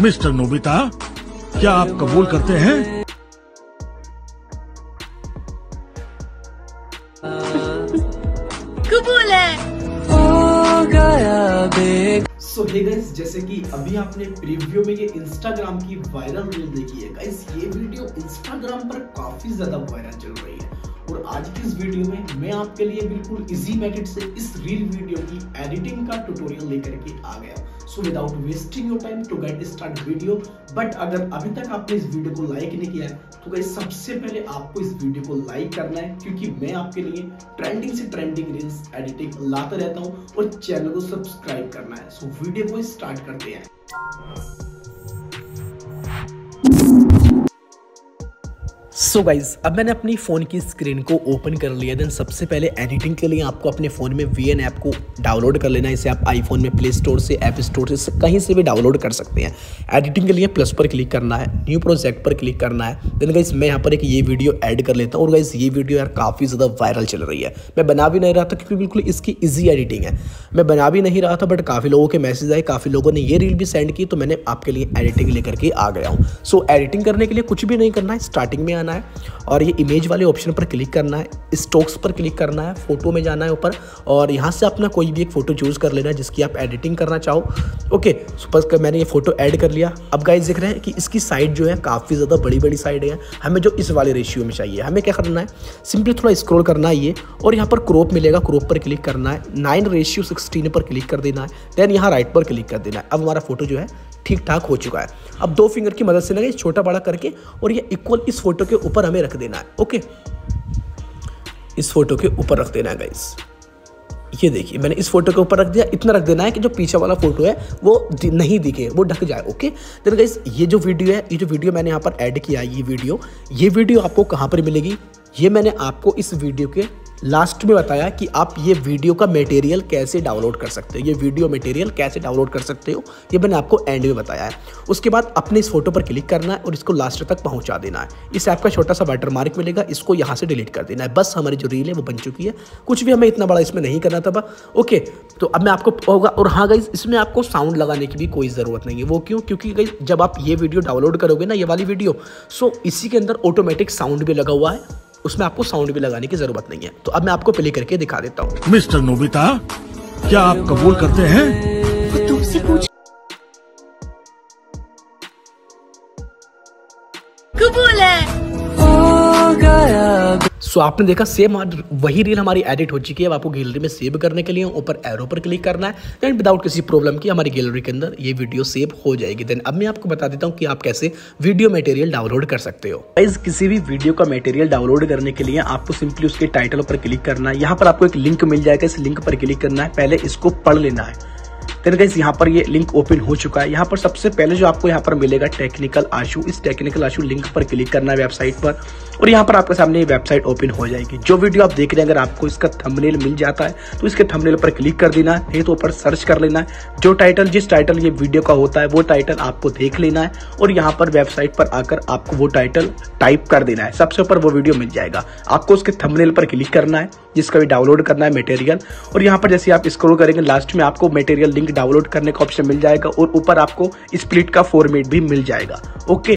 Mister Nobita क्या आप कबूल करते हैं? कबूल है। सो हे गाइस जैसे कि अभी आपने प्रीव्यू में ये इंस्टाग्राम की वायरल रील देखी है। गाइस ये वीडियो इंस्टाग्राम पर काफ़ी ज़्यादा वायरल चल रही है। और आज की इस वीडियो में मैं आपके लिए बिल्कुल इजी मेथड से इस रील वीडियो की एडिटिंग का ट्यूटोरियल लेकर के आ गया so without wasting your time to get start video but अगर अभी तक आपने इस वीडियो को लाइक नहीं किया है तो गाइस सबसे पहले आपको इस वीडियो को लाइक करना है, क्योंकि मैं आपके लिए ट्रेंडिंग से ट्रेंडिंग रील्स एडिटिंग लाता रहता हूँ और चैनल को सब्सक्राइब करना है। सो वीडियो को स्टार्ट करते हैं। सो so गाइज़ अब मैंने अपनी फ़ोन की स्क्रीन को ओपन कर लिया। देन सबसे पहले एडिटिंग के लिए आपको अपने फ़ोन में वी एन ऐप को डाउनलोड कर लेना है। इसे आप आईफोन में प्ले स्टोर से ऐप स्टोर से कहीं से भी डाउनलोड कर सकते हैं। एडिटिंग के लिए प्लस पर क्लिक करना है। न्यू प्रोजेक्ट पर क्लिक करना है। देन गाइज़ मैं यहाँ पर एक ये वीडियो ऐड कर लेता हूँ। और गाइज़ ये वीडियो यार काफ़ी ज़्यादा वायरल चल रही है। मैं बना भी नहीं रहा था क्योंकि बिल्कुल इसकी ईजी एडिटिंग है। मैं बना भी नहीं रहा था बट काफ़ी लोगों के मैसेज आए। काफ़ी लोगों ने ये रील भी सेंड की तो मैंने आपके लिए एडिटिंग लेकर के आ गया हूँ। सो एडिटिंग करने के लिए कुछ भी नहीं करना है। स्टार्टिंग में आना है और ये इमेज वाले ऑप्शन पर क्लिक करना है स्टॉक्स पर क्लिक करना है फ़ोटो में जाना है ऊपर और यहाँ से अपना कोई भी एक फ़ोटो चूज़ कर लेना है जिसकी आप एडिटिंग करना चाहो। ओके सुपर मैंने ये फ़ोटो ऐड कर लिया। अब गाइस देख रहे हैं कि इसकी साइड जो है काफ़ी ज़्यादा बड़ी बड़ी साइड है। हमें जो इस वाले रेशियो में चाहिए, हमें क्या करना है? सिंपली थोड़ा स्क्रोल करना है ये और यहाँ पर क्रॉप मिलेगा क्रॉप पर क्लिक करना है। नाइन रेशियो सिक्सटीन पर क्लिक कर देना है। देन यहाँ राइट पर क्लिक कर देना है। अब हमारा फ़ोटो जो है ठीक ठाक हो चुका है। अब दो फिंगर की मदद से ना छोटा बड़ा करके और ये इक्वल इस फ़ोटो के ऊपर हमें रख देना है ओके इस फ़ोटो के ऊपर रख देना है गाइस ये देखिए, मैंने इस फ़ोटो के ऊपर रख दिया, इतना रख देना है कि जो पीछे वाला फ़ोटो है, वो नहीं दिखे, वो ढक जाए ओके देन गाइस ये जो वीडियो है, ये जो वीडियो मैंने यहाँ पर ऐड किया है, ये वीडियो ये वीडियो आपको कहाँ पर मिलेगी? ये मैंने आपको इस वीडियो के लास्ट में बताया कि आप ये वीडियो का मटेरियल कैसे डाउनलोड कर सकते हो? ये वीडियो मटेरियल कैसे डाउनलोड कर सकते हो? ये मैंने आपको एंड में बताया है। उसके बाद अपने इस फ़ोटो पर क्लिक करना है और इसको लास्ट तक पहुँचा देना है। इस ऐप का छोटा सा वाटर मार्क मिलेगा, इसको यहाँ से डिलीट कर देना है। बस हमारी जो रील है वो बन चुकी है। कुछ भी हमें इतना बड़ा इसमें नहीं करना था ओके तो अब मैं आपको होगा। और हाँ गई इसमें आपको साउंड लगाने की भी कोई ज़रूरत नहीं है। वो क्यों? क्योंकि गई जब आप ये वीडियो डाउनलोड करोगे ना, ये वाली वीडियो सो इसी के अंदर ऑटोमेटिक साउंड भी लगा हुआ है। उसमें आपको साउंड भी लगाने की ज़रूरत नहीं है। तो अब मैं आपको प्ले करके दिखा देता हूँ। मिस्टर नोबिता क्या आप कबूल करते हैं? तुमसे पूछ कबूल है। सो आपने देखा सेम वही रील हमारी एडिट हो चुकी है। अब आपको गैलरी में सेव करने के लिए ऊपर एरो पर क्लिक करना है। देन विदाउट किसी प्रॉब्लम की हमारी गैलरी के अंदर ये वीडियो सेव हो जाएगी। देन अब मैं आपको बता देता हूँ कि आप कैसे वीडियो मटेरियल डाउनलोड कर सकते हो। गाइज़ किसी भी वीडियो का मटेरियल डाउनलोड करने के लिए आपको सिंपली उसके टाइटल पर क्लिक करना है। यहाँ पर आपको एक लिंक मिल जाएगा। इस लिंक पर क्लिक करना है। पहले इसको पढ़ लेना है। देन गाइस यहाँ पर ये लिंक ओपन हो चुका है। यहाँ पर सबसे पहले जो आपको यहाँ पर मिलेगा टेक्निकल आशू, इस टेक्निकल आशु लिंक पर क्लिक करना है वेबसाइट पर और यहाँ पर आपके सामने वेबसाइट ओपन हो जाएगी। जो वीडियो आप देख रहे हैं, अगर आपको इसका थंबनेल मिल जाता है तो इसके थंबनेल पर क्लिक कर देना है, नहीं तो ऊपर सर्च कर लेना है। जो टाइटल जिस टाइटल ये वीडियो का होता है, वो टाइटल आपको देख लेना है और यहाँ पर वेबसाइट पर आकर आपको वो टाइटल टाइप कर देना है। सबसे ऊपर वो वीडियो मिल जाएगा। आपको उसके थंबनेल पर क्लिक करना है, जिसका भी डाउनलोड करना है मटेरियल और यहाँ पर जैसे आप स्क्रॉल करेंगे लास्ट में आपको मटेरियल लिंक डाउनलोड करने का ऑप्शन मिल जाएगा और ऊपर आपको स्प्लिट का फॉर्मेट भी मिल जाएगा। ओके